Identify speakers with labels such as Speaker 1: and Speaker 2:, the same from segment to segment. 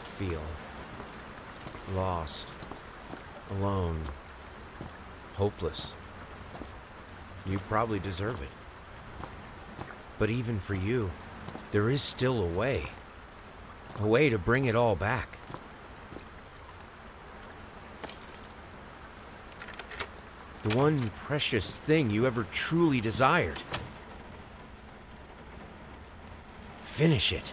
Speaker 1: feel. Lost. Alone. Hopeless. You probably deserve it. But even for you, there is still a way. A way to bring it all back. The one precious thing you ever truly desired. Finish it.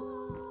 Speaker 1: you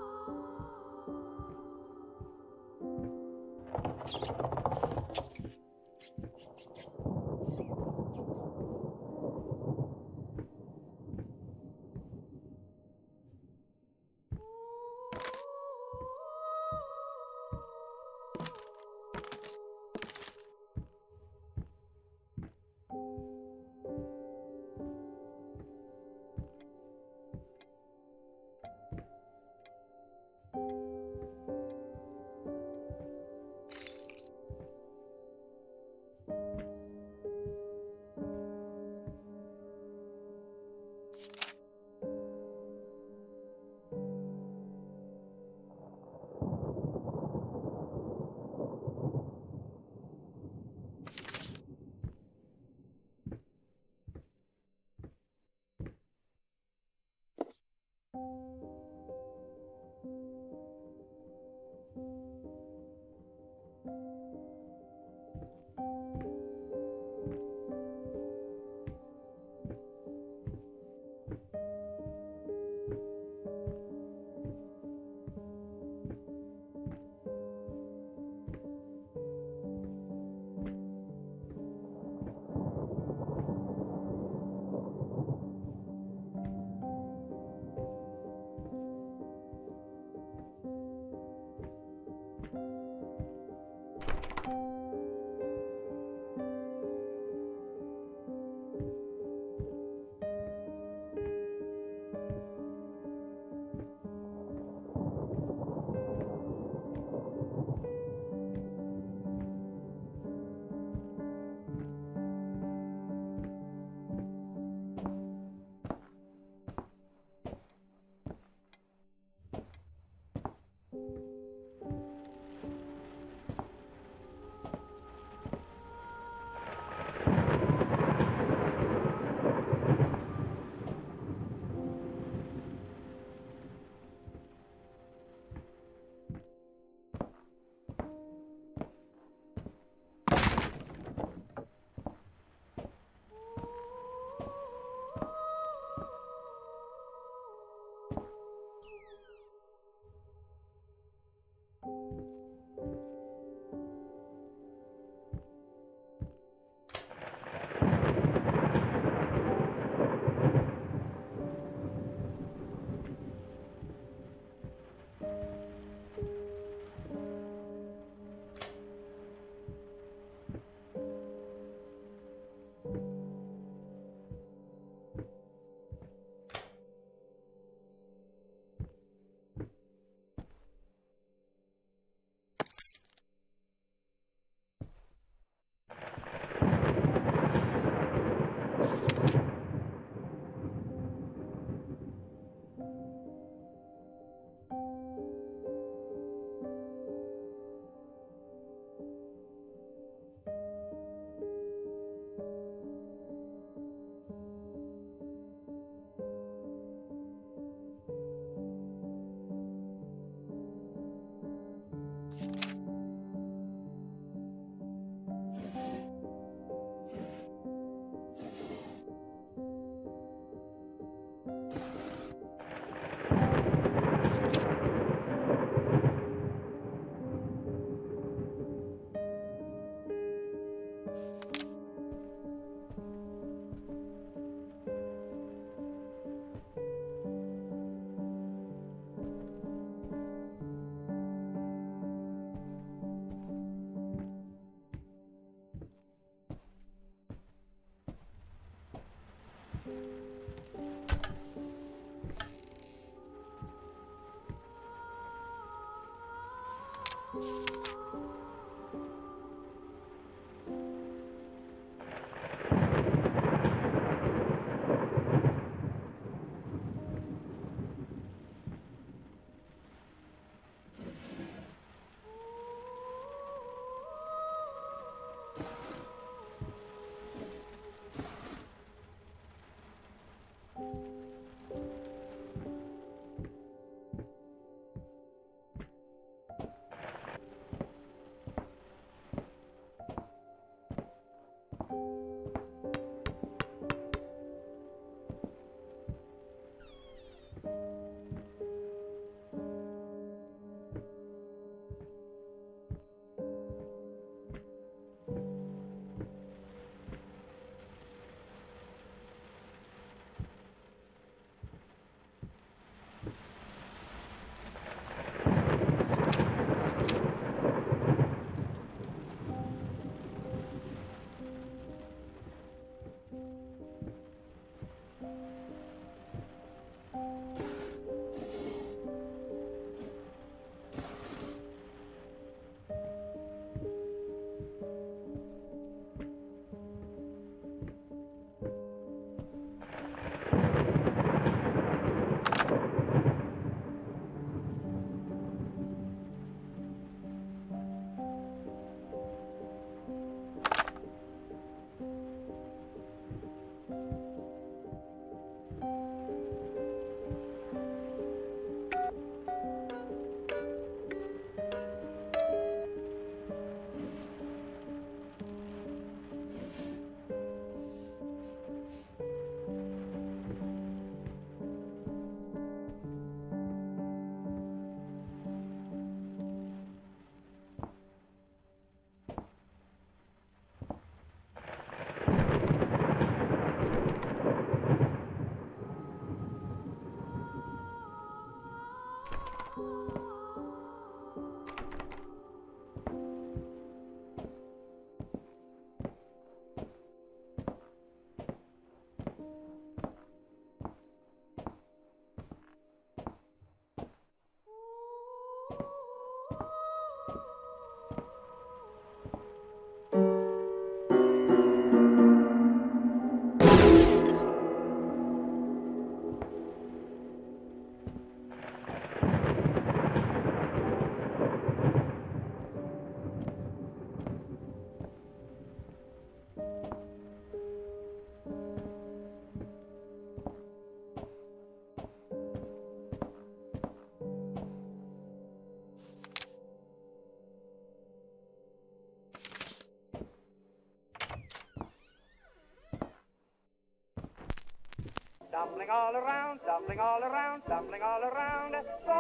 Speaker 2: Stumbling all around, stumbling all around, stumbling all around. So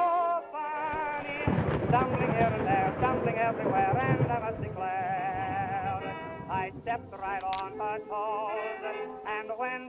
Speaker 2: funny, stumbling here and there, stumbling everywhere, and I must declare, I stepped right on her toes, and when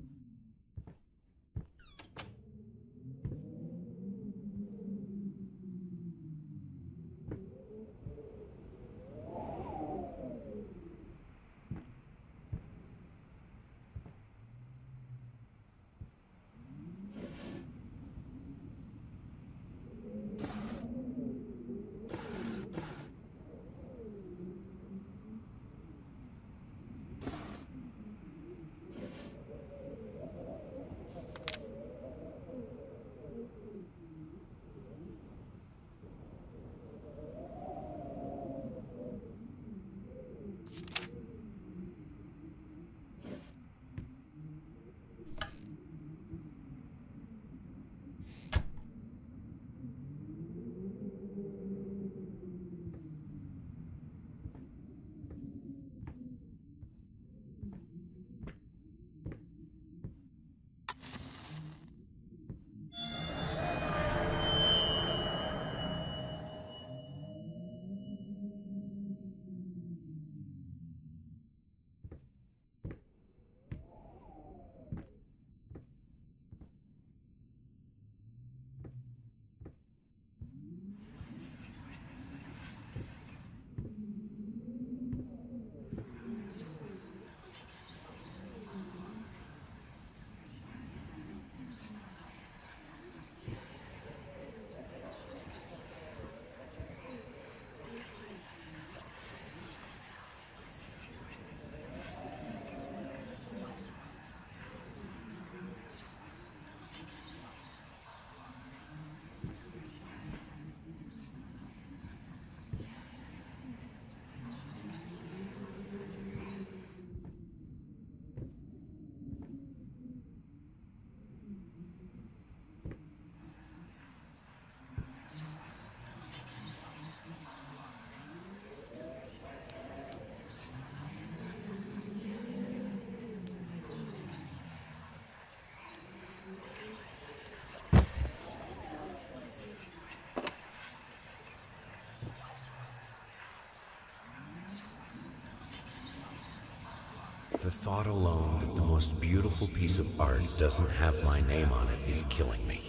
Speaker 1: The thought alone that the most beautiful piece of art doesn't have my name on it is killing me.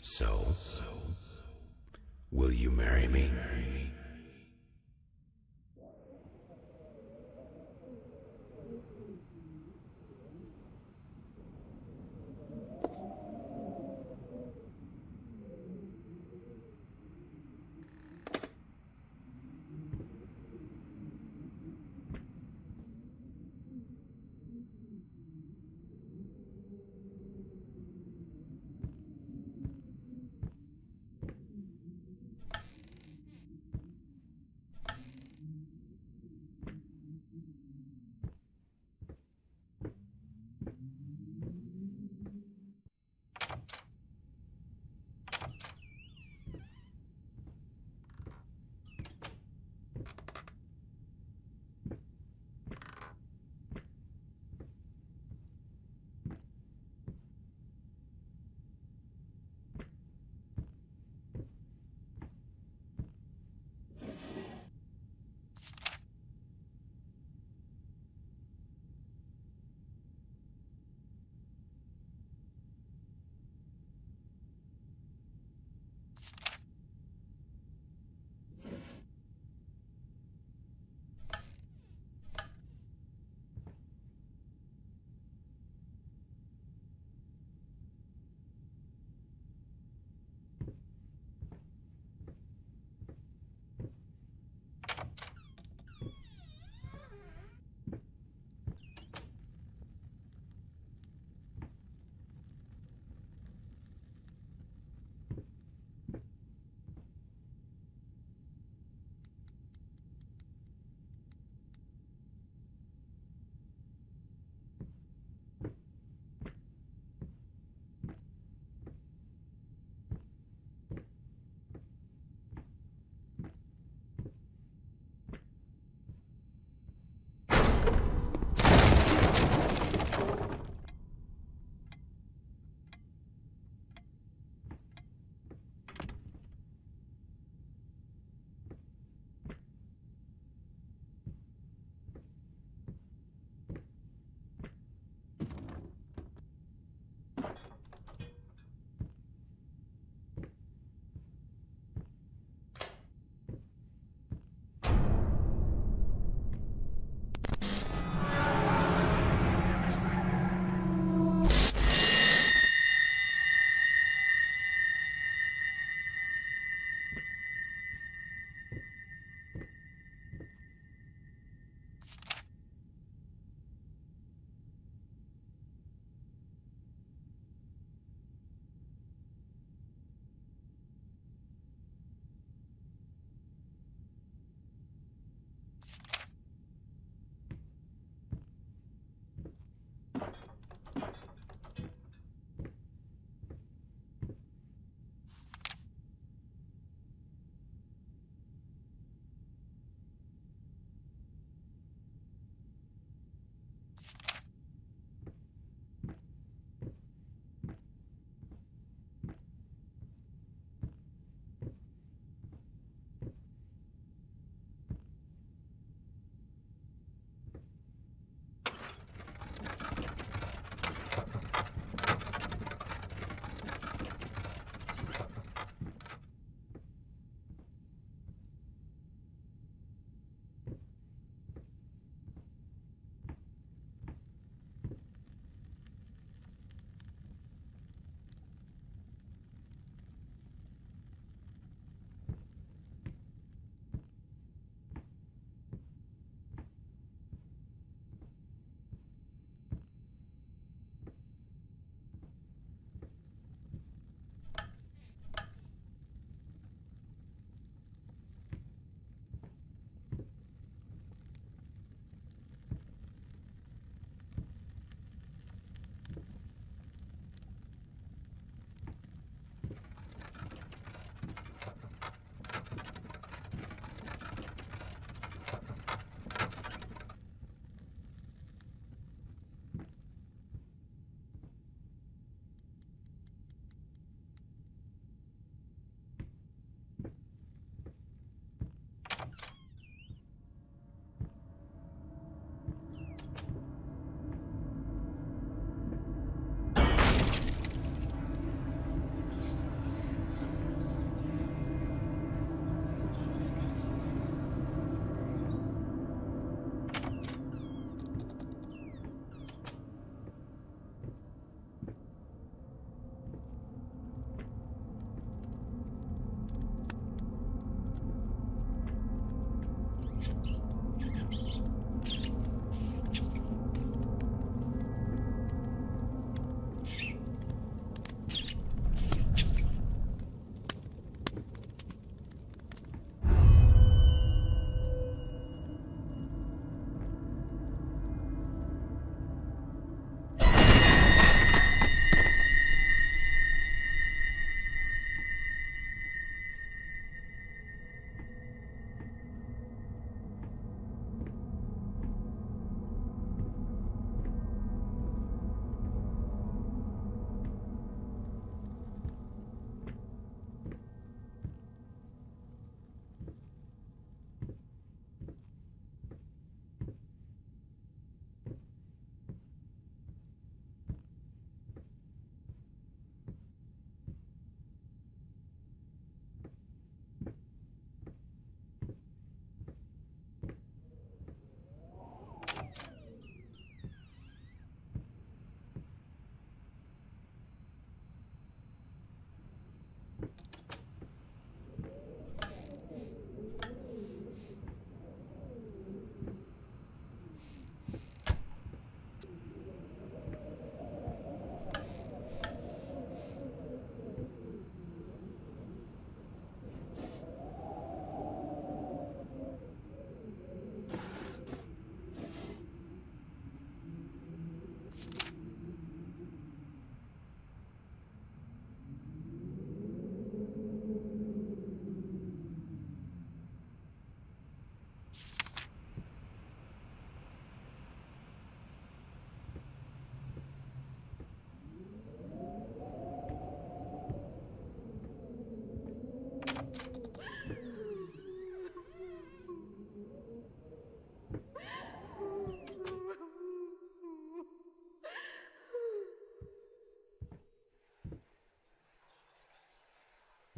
Speaker 1: So, will you marry me?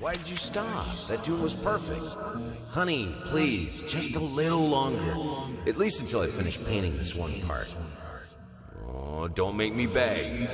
Speaker 1: Why did you stop? That tune was perfect. Honey, please, just a little longer. At least until I finish painting this one part. Oh, don't make me beg.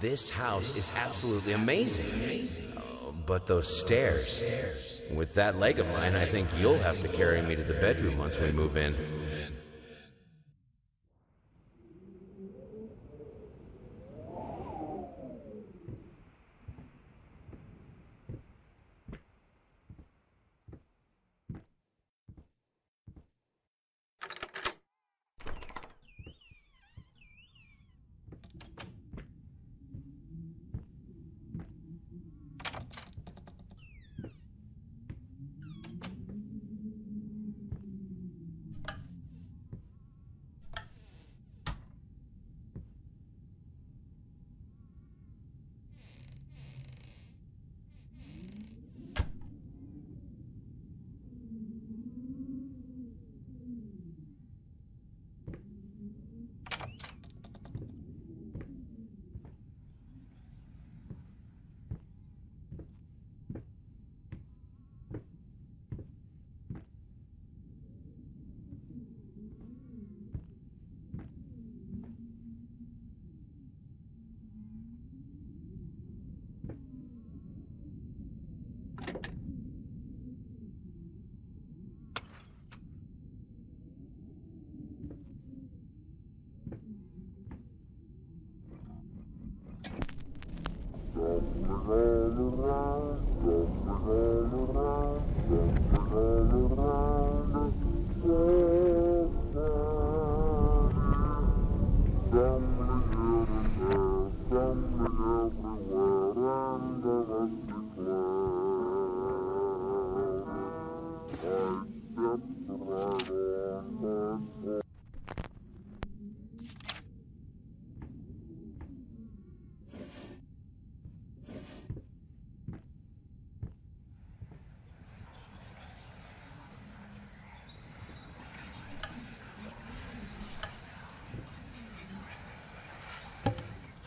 Speaker 1: This house is absolutely amazing. But those stairs. With that leg of mine, I think you'll have to carry me to the bedroom once we move in.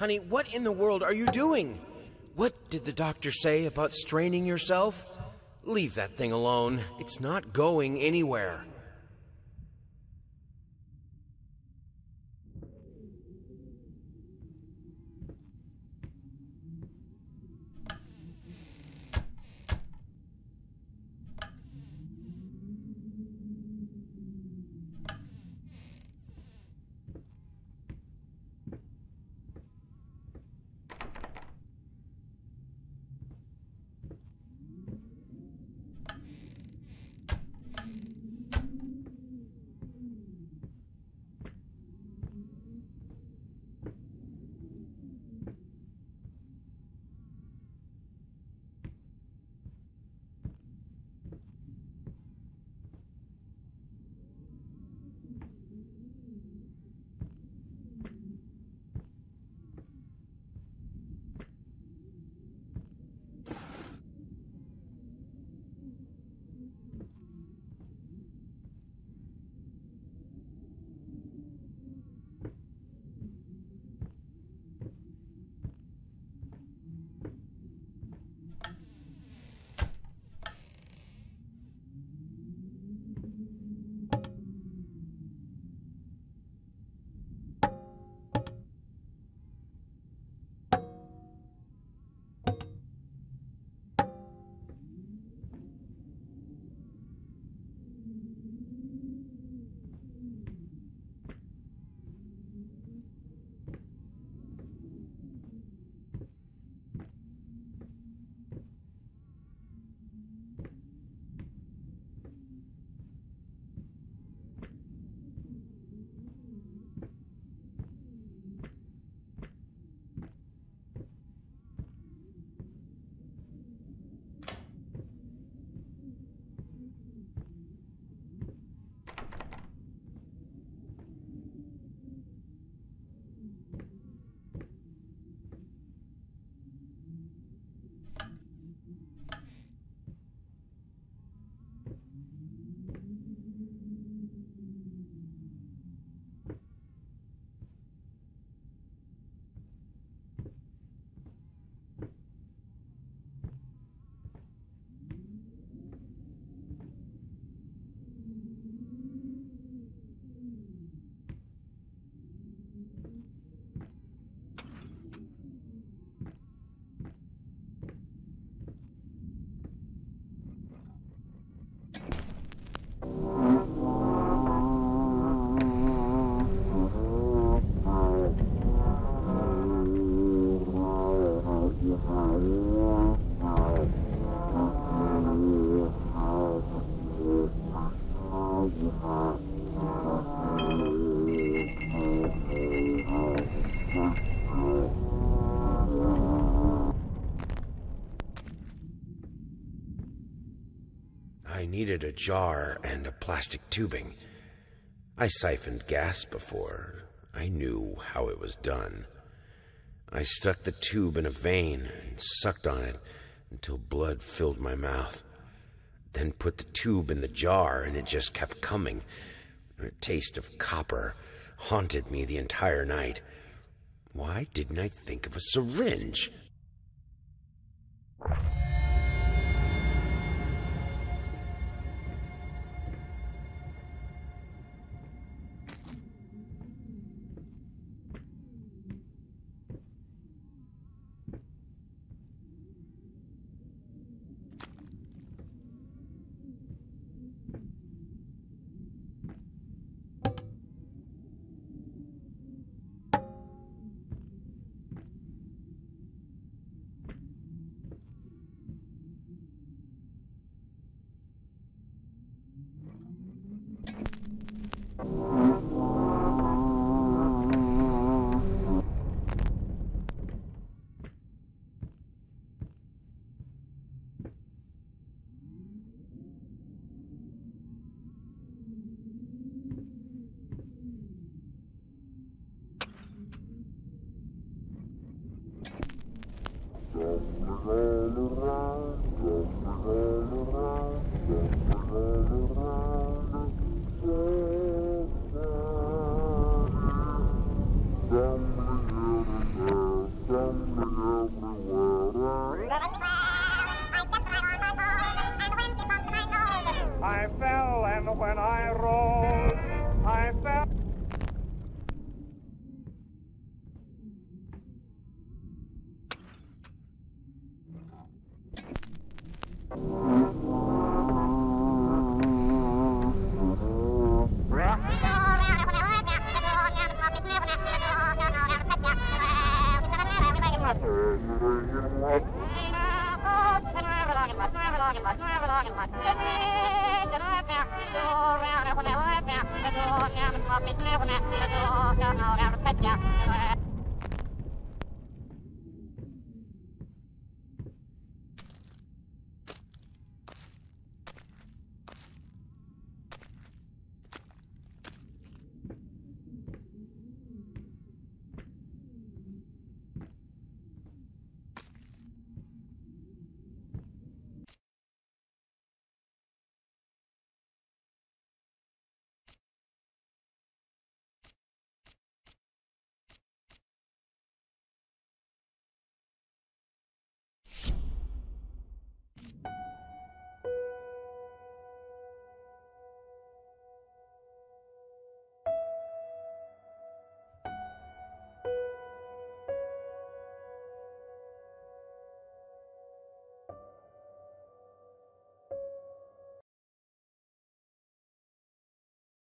Speaker 1: Honey, what in the world are you doing? What did the doctor say about straining yourself? Leave that thing alone. It's not going anywhere. Needed a jar and a plastic tubing. I siphoned gas before. I knew how it was done. I stuck the tube in a vein and sucked on it until blood filled my mouth. Then put the tube in the jar and it just kept coming. A taste of copper haunted me the entire night. Why didn't I think of a syringe?